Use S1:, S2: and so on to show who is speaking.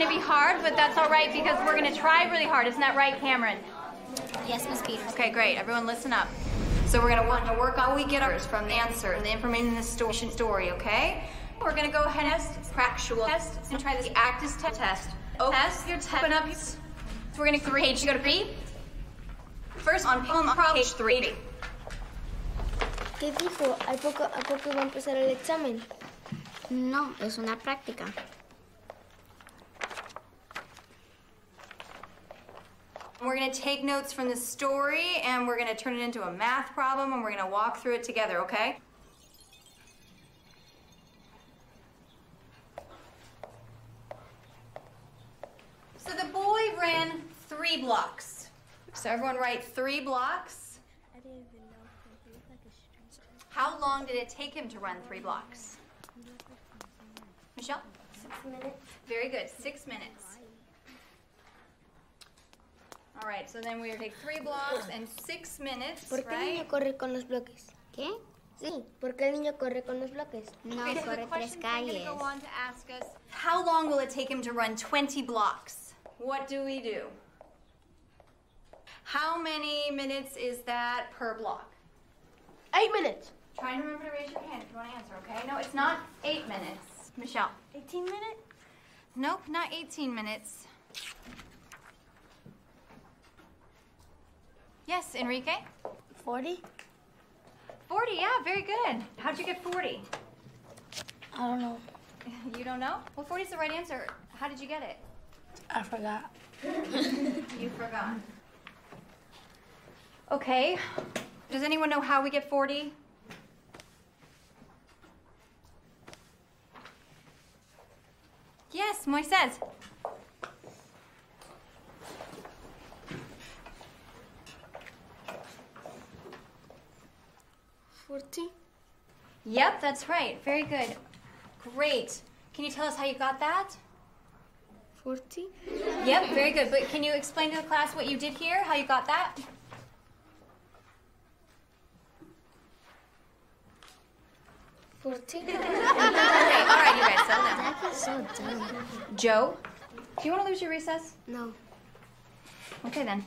S1: hard, but that's all right because we're going to try really hard. Isn't that right, Cameron?
S2: Yes, Miss Peters.
S1: Okay, great. Everyone listen up. So we're going to want to work on we get ours from the answer and the information in the story, story okay? We're going to go ahead and test, factual test, and try this actus te- test. Open test, your test, open up. So we're going to page, go to three. First on page three.
S3: ¿Qué dijo? ¿A poco, ¿A poco va a empezar el examen?
S2: No, es una práctica.
S1: We're going to take notes from the story and we're going to turn it into a math problem and we're going to walk through it together, okay? So the boy ran three blocks. So everyone write three blocks.
S3: I didn't even know. He like a stranger.
S1: How long did it take him to run three blocks? Michelle?
S3: Six minutes.
S1: Very good. Six minutes. All right, so then we take three blocks and six minutes,
S3: ¿Por qué el
S1: right?
S3: niño corre con los bloques?
S2: ¿Qué?
S3: Sí, ¿por qué el niño corre con los bloques?
S2: No,
S1: Okay, so the
S2: corre tres
S1: questions are
S2: calles.
S1: go on to ask us, how long will it take him to run 20 blocks? What do we do? How many minutes is that per block?
S3: Eight minutes.
S1: Try and remember to raise your hand if you want to answer, okay? No, it's not eight minutes. Michelle?
S3: 18 minutes?
S1: Nope, not 18 minutes. Yes, Enrique?
S3: 40?
S1: 40, yeah, very good. How'd you get 40?
S3: I don't know.
S1: You don't know? Well, 40 is the right answer. How did you get it?
S3: I forgot.
S1: You forgot. Okay. Does anyone know how we get 40? Yes, Moisés.
S3: Forty?
S1: Yep, that's right. Very good. Great. Can you tell us how you got that?
S3: Forty?
S1: Yep, very good. But can you explain to the class what you did here, how you got that?
S3: Forty?
S1: Okay, all right, you guys, settle down.
S2: That is so dumb.
S1: Joe, do you want to lose your recess?
S3: No.
S1: Okay then.